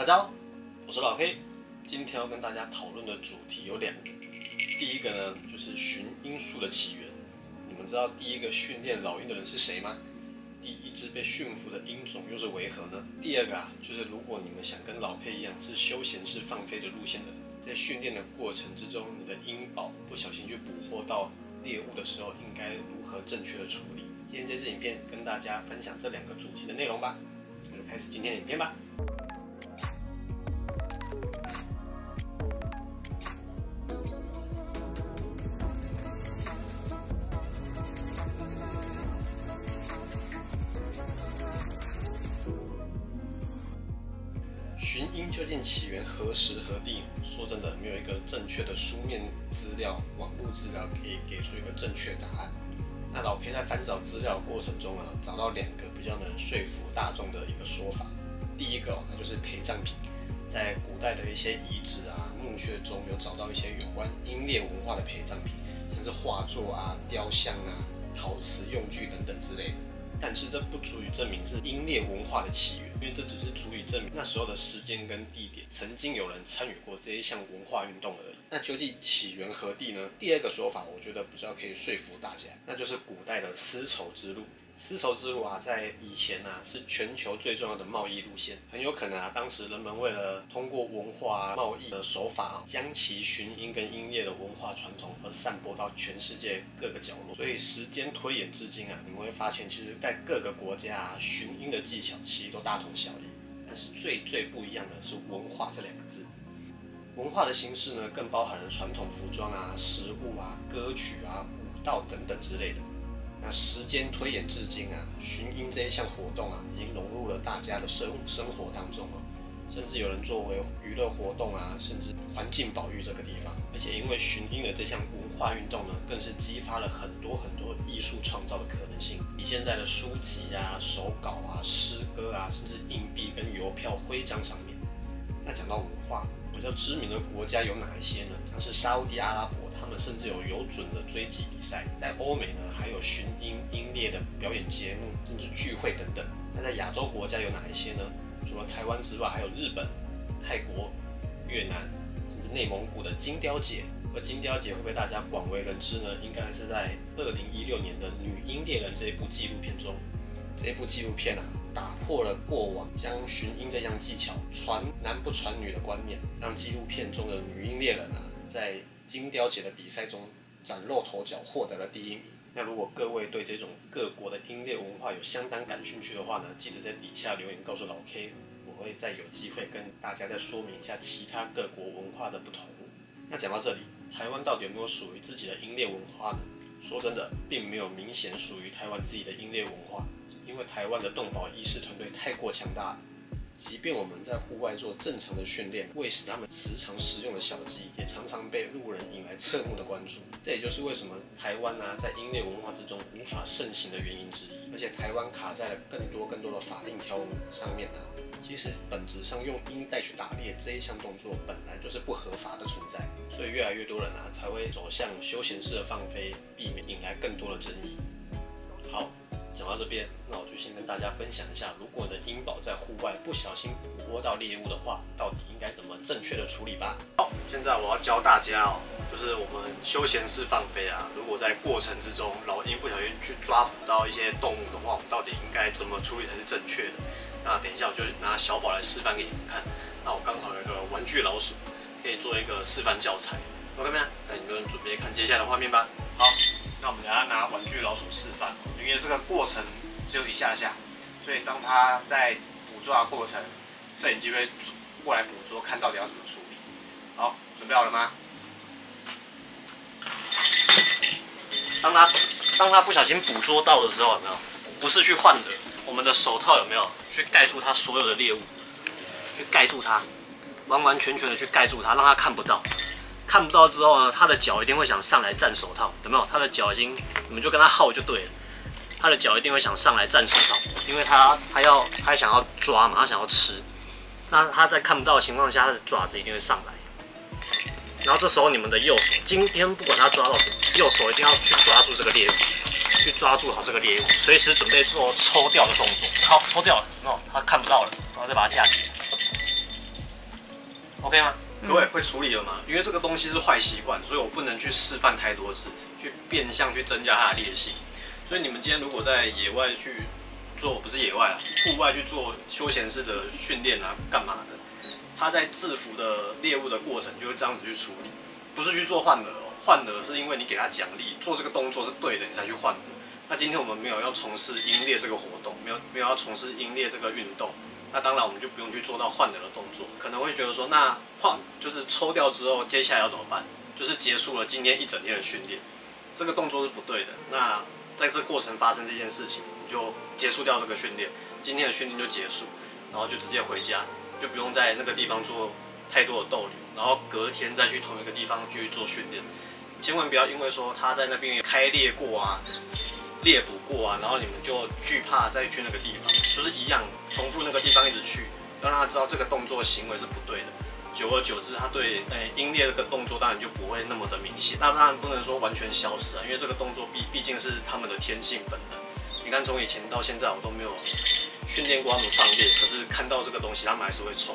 大家好，我是老 K，今天要跟大家讨论的主题有两个。第一个呢，就是寻鹰术的起源。你们知道第一个训练老鹰的人是谁吗？第一只被驯服的鹰种又是为何呢？第二个啊，就是如果你们想跟老 K 一样是休闲式放飞的路线的，在训练的过程之中，你的鹰宝不小心去捕获到猎物的时候，应该如何正确的处理？今天这支影片跟大家分享这两个主题的内容吧。那就开始今天的影片吧。寻鹰究竟起源何时何地？说真的，没有一个正确的书面资料、网络资料可以给出一个正确答案。那老 K 在翻找资料过程中啊，找到两个比较能说服大众的一个说法。第一个，那就是陪葬品，在古代的一些遗址啊、墓穴中有找到一些有关鹰猎文化的陪葬品，像是画作啊、雕像啊、陶瓷用具等等之类的。但是这不足以证明是英烈文化的起源，因为这只是足以证明那时候的时间跟地点曾经有人参与过这一项文化运动而已。那究竟起源何地呢？第二个说法，我觉得比较可以说服大家，那就是古代的丝绸之路。丝绸之路啊，在以前啊是全球最重要的贸易路线，很有可能啊，当时人们为了通过文化贸易的手法，将其寻音跟音乐的文化传统而散播到全世界各个角落。所以时间推演至今啊，你们会发现，其实在各个国家啊，寻音的技巧其实都大同小异，但是最最不一样的是文化这两个字。文化的形式呢，更包含了传统服装啊、食物啊、歌曲啊、舞蹈等等之类的。那时间推演至今啊，寻鹰这一项活动啊，已经融入了大家的生生活当中了，甚至有人作为娱乐活动啊，甚至环境保育这个地方。而且因为寻鹰的这项文化运动呢，更是激发了很多很多艺术创造的可能性，体现在了书籍啊、手稿啊、诗歌啊，甚至硬币跟邮票徽章上面。那讲到文化，比较知名的国家有哪一些呢？像是沙地阿拉伯。甚至有有准的追击比赛，在欧美呢还有寻鹰、鹰猎的表演节目，甚至聚会等等。那在亚洲国家有哪一些呢？除了台湾之外，还有日本、泰国、越南，甚至内蒙古的金雕节。而金雕节会被大家广为人知呢？应该是在二零一六年的《女鹰猎人》这一部纪录片中。这一部纪录片啊，打破了过往将寻鹰这项技巧传男不传女的观念，让纪录片中的女鹰猎人啊，在金雕节的比赛中崭露头角，获得了第一名。那如果各位对这种各国的鹰猎文化有相当感兴趣的话呢，记得在底下留言告诉老 K，我会再有机会跟大家再说明一下其他各国文化的不同。那讲到这里，台湾到底有没有属于自己的鹰猎文化呢？说真的，并没有明显属于台湾自己的鹰猎文化，因为台湾的动保医师团队太过强大了。即便我们在户外做正常的训练，喂食他们时常食用的小鸡，也常常被路人引来侧目的关注。这也就是为什么台湾呢，在鹰猎文化之中无法盛行的原因之一。而且台湾卡在了更多更多的法令条文上面呢，其实本质上用鹰带去打猎这一项动作本来就是不合法的存在，所以越来越多人啊才会走向休闲式的放飞，避免引来更多的争议。好。讲到这边，那我就先跟大家分享一下，如果你的鹰宝在户外不小心捕获到猎物的话，到底应该怎么正确的处理吧。好，现在我要教大家哦，就是我们休闲式放飞啊，如果在过程之中老鹰不小心去抓捕到一些动物的话，我们到底应该怎么处理才是正确的？那等一下我就拿小宝来示范给你们看。那我刚好有一个玩具老鼠，可以做一个示范教材。OK 吗？那你们准备看接下来的画面吧。好。那我们等下拿玩具老鼠示范，因为这个过程只有一下下，所以当它在捕捉的过程，摄影机会过来捕捉，看到底要怎么处理。好，准备好了吗？当它当它不小心捕捉到的时候，有没有？不是去换的，我们的手套有没有？去盖住它所有的猎物，去盖住它，完完全全的去盖住它，让它看不到。看不到之后呢，他的脚一定会想上来占手套，有没有？他的脚已经，你们就跟他耗就对了。他的脚一定会想上来占手套，因为他他要他想要抓嘛，他想要吃。那他在看不到的情况下，他的爪子一定会上来。然后这时候你们的右手，今天不管他抓到什么，右手一定要去抓住这个猎物，去抓住好这个猎物，随时准备做抽掉的动作。好，抽掉了，没有？他看不到了，然后再把它架起来。OK 吗？各位会处理了吗？因为这个东西是坏习惯，所以我不能去示范太多次，去变相去增加它的烈性。所以你们今天如果在野外去做，不是野外啦，户外去做休闲式的训练啊，干嘛的？它在制服的猎物的过程就会这样子去处理，不是去做换饵哦。换饵是因为你给它奖励，做这个动作是对的，你才去换饵。那今天我们没有要从事鹰猎这个活动，没有没有要从事鹰猎这个运动。那当然，我们就不用去做到换饵的动作。可能会觉得说，那换就是抽掉之后，接下来要怎么办？就是结束了今天一整天的训练，这个动作是不对的。那在这过程发生这件事情，你就结束掉这个训练，今天的训练就结束，然后就直接回家，就不用在那个地方做太多的逗留，然后隔天再去同一个地方继续做训练。千万不要因为说他在那边开裂过啊。猎捕过啊，然后你们就惧怕再去那个地方，就是一样重复那个地方一直去，要让他知道这个动作行为是不对的。久而久之，他对诶鹰猎这个动作当然就不会那么的明显。那当然不能说完全消失啊，因为这个动作毕毕竟是他们的天性本能。你看从以前到现在，我都没有训练过他们放猎，可是看到这个东西，他们还是会冲，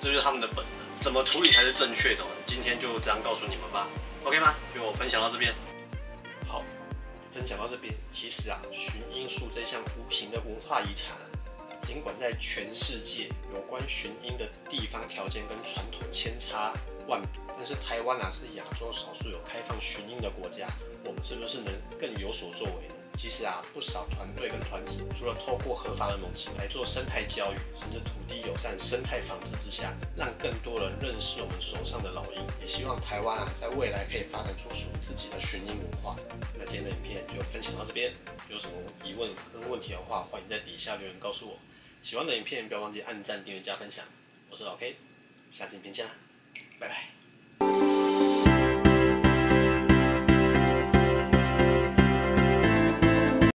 这就是他们的本能。怎么处理才是正确的？今天就这样告诉你们吧，OK 吗？就分享到这边。分享到这边，其实啊，寻音术这项无形的文化遗产，尽管在全世界有关寻音的地方条件跟传统千差万别，但是台湾啊是亚洲少数有开放寻音的国家，我们是不是能更有所作为？其实啊，不少团队跟团体，除了透过合法的猛禽来做生态教育，甚至土地友善生态防治之下，让更多人认识我们手上的老鹰，也希望台湾啊，在未来可以发展出属于自己的寻鹰文化。那今天的影片就分享到这边，有什么疑问跟问题的话，欢迎在底下留言告诉我。喜欢的影片不要忘记按赞、订阅、加分享。我是老 K，下次影片见啦，拜拜。